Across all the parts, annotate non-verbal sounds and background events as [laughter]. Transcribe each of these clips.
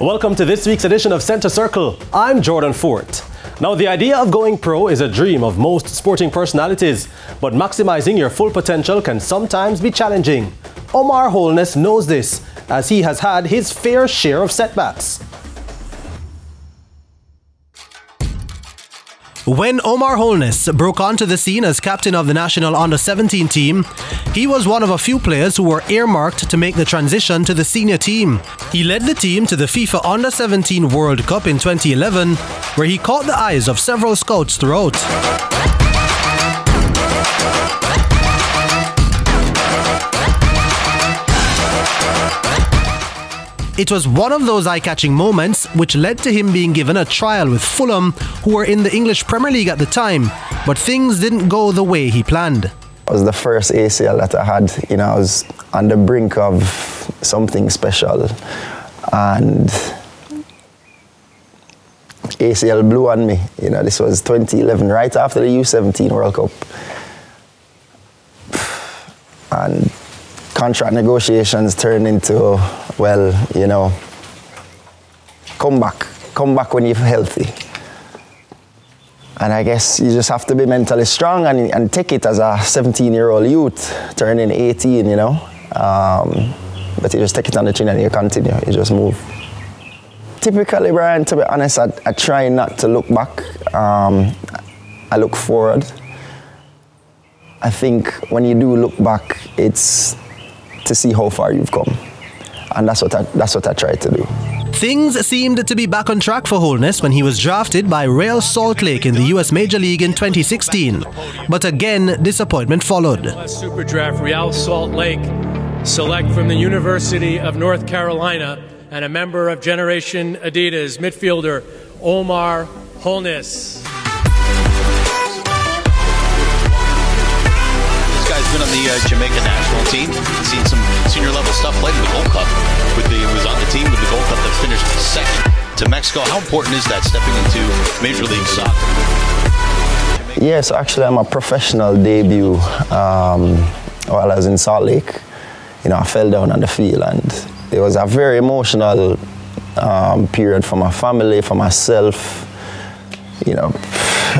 Welcome to this week's edition of Centre Circle. I'm Jordan Fort. Now, the idea of going pro is a dream of most sporting personalities, but maximizing your full potential can sometimes be challenging. Omar Holness knows this, as he has had his fair share of setbacks. When Omar Holness broke onto the scene as captain of the national under 17 team, he was one of a few players who were earmarked to make the transition to the senior team. He led the team to the FIFA Under 17 World Cup in 2011, where he caught the eyes of several scouts throughout. It was one of those eye catching moments which led to him being given a trial with Fulham, who were in the English Premier League at the time, but things didn't go the way he planned. It was the first ACL that I had. You know, I was on the brink of something special. And ACL blew on me. You know, this was 2011, right after the U17 World Cup. And contract negotiations turned into, well, you know, come back, come back when you're healthy. And I guess you just have to be mentally strong and, and take it as a 17 year old youth, turning 18, you know. Um, but you just take it on the chin and you continue, you just move. Typically, Brian, to be honest, I, I try not to look back. Um, I look forward. I think when you do look back, it's to see how far you've come. And that's what I, that's what I try to do. Things seemed to be back on track for Holness when he was drafted by Real Salt Lake in the US Major League in 2016. But again, disappointment followed. Super Draft Real Salt Lake select from the University of North Carolina and a member of Generation Adidas, midfielder Omar Holness. Guy's been on the uh, Jamaica national team, seen some senior level stuff, played in the Gold Cup. With the, was on the team with the Gold Cup that finished second to Mexico. How important is that stepping into Major League Soccer? Yes, actually, I'm a professional debut um, while I was in Salt Lake. You know, I fell down on the field, and it was a very emotional um, period for my family, for myself. You know,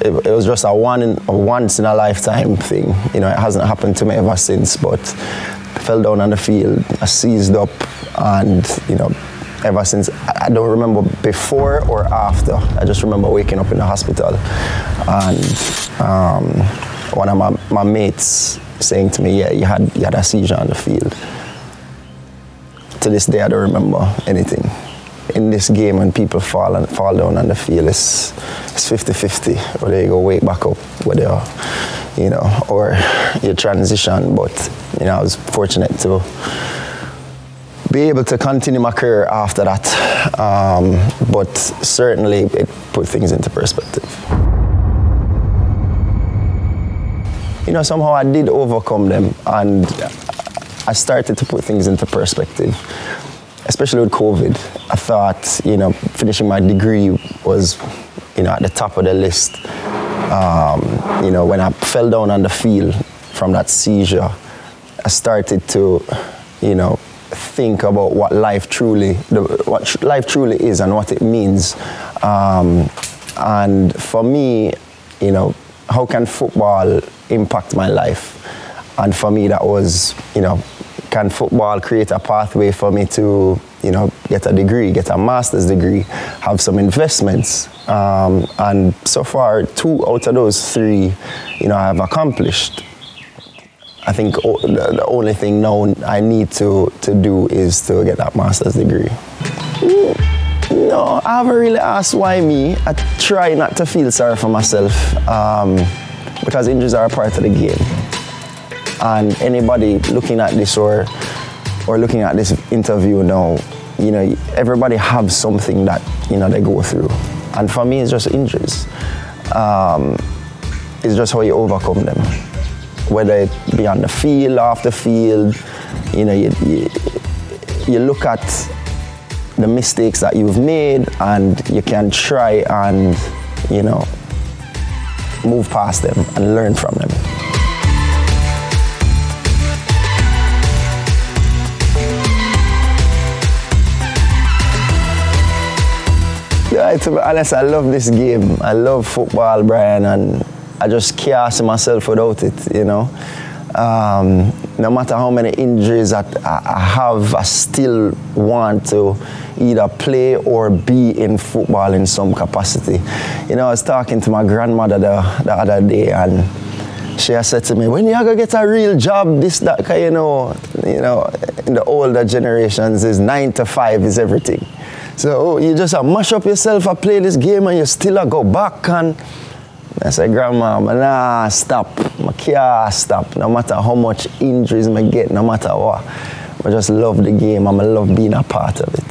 it, it was just a one in, a once in a lifetime thing. You know, it hasn't happened to me ever since. But I fell down on the field, I seized up, and you know, ever since I don't remember before or after. I just remember waking up in the hospital, and um, one of my, my mates saying to me, "Yeah, you had you had a seizure on the field." To this day, I don't remember anything. In this game, when people fall and fall down on the field, it's it's 50-50. Whether you go wake back up, whether you know, or you transition. But you know, I was fortunate to be able to continue my career after that. Um, but certainly, it put things into perspective. You know, somehow I did overcome them, and I started to put things into perspective. Especially with COVID, I thought, you know, finishing my degree was, you know, at the top of the list. Um, you know, when I fell down on the field from that seizure, I started to, you know, think about what life truly, what life truly is and what it means. Um, and for me, you know, how can football impact my life? And for me, that was, you know, can football create a pathway for me to, you know, get a degree, get a master's degree, have some investments? Um, and so far, two out of those three, you know, I have accomplished. I think the, only thing now I need to, to do is to get that master's degree. No, I haven't really asked why me. I try not to feel sorry for myself um, because injuries are a part of the game. And anybody looking at this or or looking at this interview now, you know, everybody have something that you know they go through. And for me, it's just injuries. Um, it's just how you overcome them whether it be on the field, off the field, you know, you, you, you, look at the mistakes that you've made and you can try and, you know, move past them and learn from them. Uh, to be honest, I love this game. I love football, Brian, and I just can't myself without it, you know. Um, no matter how many injuries that I have, I still want to either play or be in football in some capacity. You know, I was talking to my grandmother the, the other day and she said to me, when you gonna get a real job, this, that, you know, you know, in the older generations is nine to five is everything. So oh, you just uh, mash up yourself, I play this game and you still uh, go back and I say, Grandma, I'm nah, stop. I can't stop. No matter how much injuries I get, no matter what. I just love the game and I love being a part of it.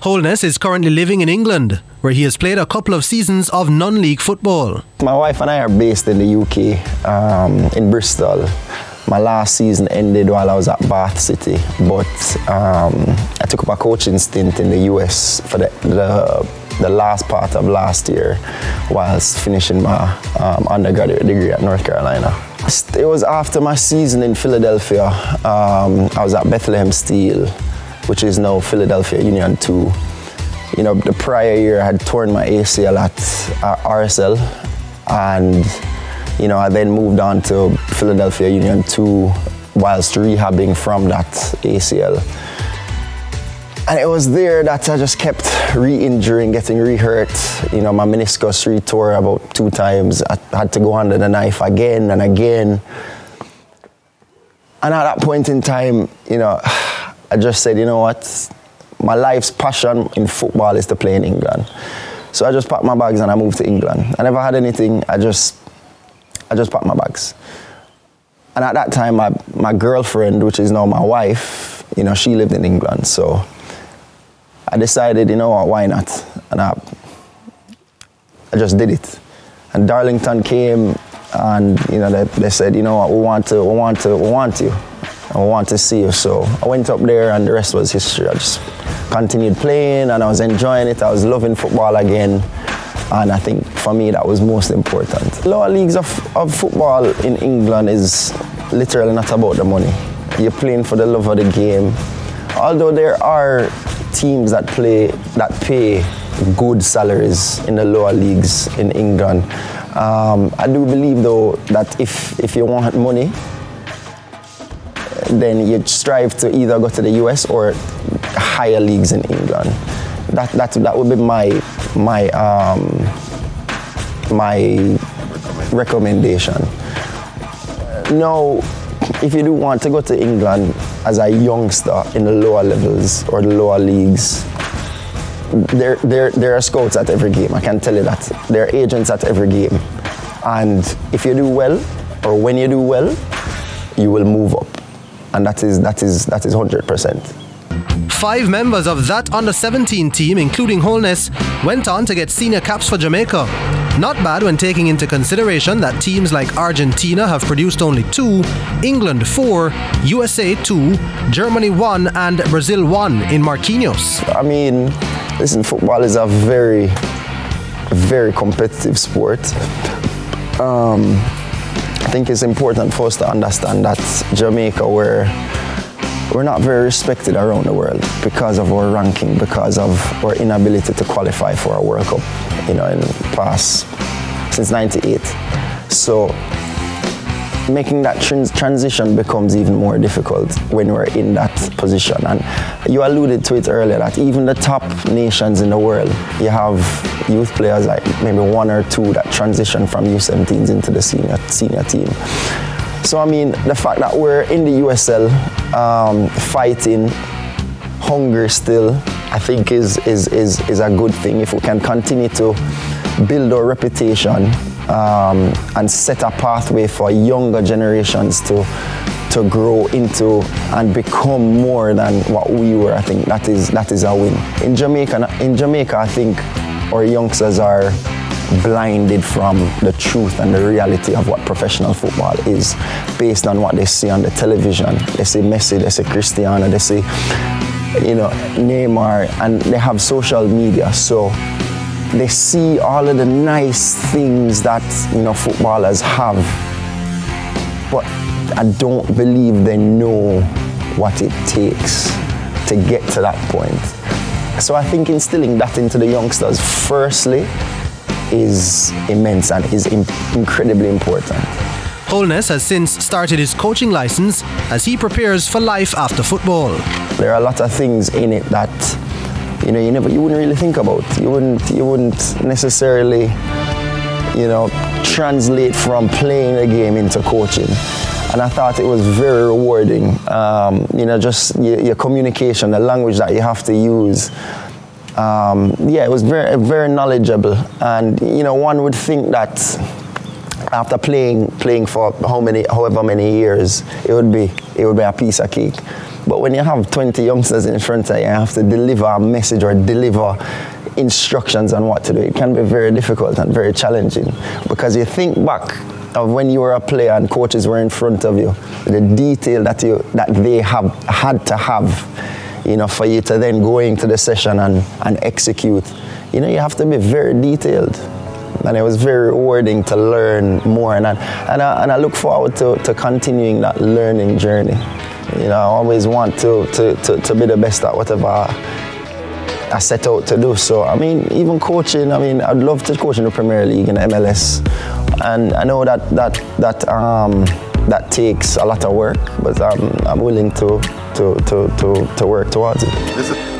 Holness is currently living in England, where he has played a couple of seasons of non-league football. My wife and I are based in the UK, um, in Bristol. My last season ended while I was at Bath City, but um, I took up a coaching stint in the US for the, the, the last part of last year whilst finishing my um, undergraduate degree at North Carolina. It was after my season in Philadelphia. Um, I was at Bethlehem Steel which is now Philadelphia Union 2. You know, the prior year I had torn my ACL at uh, RSL and you know, I then moved on to Philadelphia Union 2 whilst rehabbing from that ACL. And it was there that I just kept re-injuring, getting re-hurt. You know, my meniscus re-tore about two times. I had to go under the knife again and again. And at that point in time, you know, I just said, you know what? My life's passion in football is to play in England. So I just packed my bags and I moved to England. I never had anything. I just, I just packed my bags. And at that time, my, my girlfriend, which is now my wife, you know, she lived in England. So I decided, you know what, why not? And I, I just did it. And Darlington came and, you know, they, they said, you know what, we want to, we want to, we want you. I want to see you. So I went up there and the rest was history. I just continued playing and I was enjoying it. I was loving football again. And I think for me that was most important. Lower leagues of, of football in England is literally not about the money. You're playing for the love of the game. Although there are teams that play that pay good salaries in the lower leagues in England. Um, I do believe though that if if you want money, then you strive to either go to the US or higher leagues in England. That that that would be my my um, my recommendation. Now, if you do want to go to England as a youngster in the lower levels or the lower leagues, there, there, there are scouts at every game. I can tell you that. There are agents at every game. And if you do well, or when you do well, you will move up and that is that is that is 100%. Five members of that under 17 team, including Holness, went on to get senior caps for Jamaica. Not bad when taking into consideration that teams like Argentina have produced only two, England four, USA two, Germany one, and Brazil one in Marquinhos. I mean, listen, football is a very, very competitive sport. Um, I think it's important for us to understand that Jamaica, we're, we're not very respected around the world because of our ranking, because of our inability to qualify for a World Cup, you know, in past, since 98. So making that trans transition becomes even more difficult when we're in that position. And you alluded to it earlier that even the top nations in the world, you have youth players like maybe one or two that transition from U17s into the senior senior team. So I mean, the fact that we're in the USL um, fighting, hunger still, I think is, is, is, is a good thing if we can continue to build our reputation um, and set a pathway for younger generations to to grow into and become more than what we were. I think that is that is a win. In Jamaica, in Jamaica, I think our youngsters are blinded from the truth and the reality of what professional football is based on what they see on the television. They see Messi, they see Cristiano, they see you know Neymar, and they have social media. So they see all of the nice things that you know footballers have, but I don't believe they know what it takes to get to that point. So I think instilling that into the youngsters, firstly, is immense and is incredibly important. Holness has since started his coaching license as he prepares for life after football. There are a lot of things in it that you know you never you wouldn't really think about. You wouldn't you wouldn't necessarily you know translate from playing a game into coaching. And I thought it was very rewarding. Um, you know, just your, your communication, the language that you have to use, um, yeah, it was very, very knowledgeable. And you know, one would think that after playing, playing for how many, however many years, it would be, it would be a piece of cake. But when you have 20 youngsters in front of you, you have to deliver a message or deliver instructions on what to do. It can be very difficult and very challenging because you think back of when you were a player and coaches were in front of you, the detail that you that they have had to have you know, for you to then go into the session and, and execute. You know, you have to be very detailed. And it was very rewarding to learn more. And I, and I, and I look forward to, to continuing that learning journey. You know, I always want to, to, to, to be the best at whatever I set out to do. So, I mean, even coaching, I mean, I'd love to coach in the Premier League and MLS. And I know that, that, that, um, that takes a lot of work, but I'm, I'm willing to, to, to, to, to work towards it.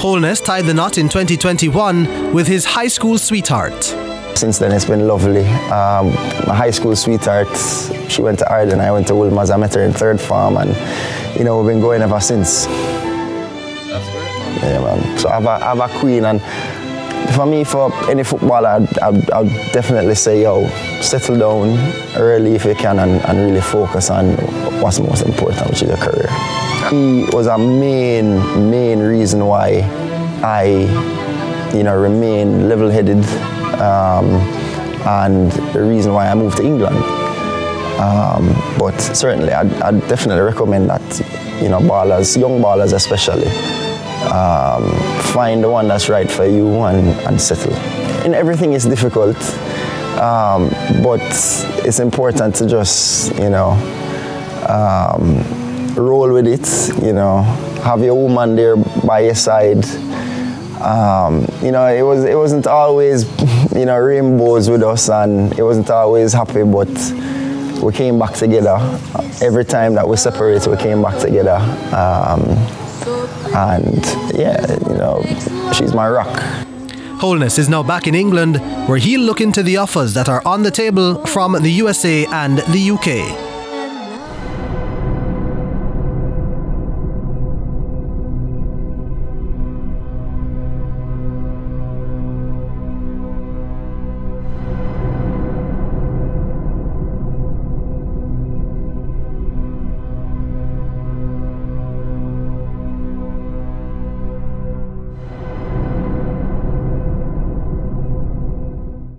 Holness tied the knot in 2021 with his high school sweetheart. Since then, it's been lovely. Um, my high school sweetheart, she went to Ireland, I went to Wolmer's. I met her in third form, and you know, we've been going ever since. That's great. Yeah, man. So I have a, I have a queen, and for me, for any footballer, I'd, I'd, I'd, definitely say, yo, settle down early if you can and, and really focus on what's most important, which is your career. He was a main, main reason why I, you know, remain level-headed um, and the reason why I moved to England. Um, but certainly, I'd, I'd, definitely recommend that, you know, ballers, young ballers especially, um, find the one that's right for you and, and settle. And everything is difficult, um, but it's important to just, you know, um, roll with it, you know, have your woman there by your side. Um, you know, it was it wasn't always, [laughs] you know, rainbows with us, and it wasn't always happy, but we came back together. Every time that we separated, we came back together. Um, and yeah, you know, she's my rock. Holness is now back in England, where he'll look into the offers that are on the table from the USA and the UK.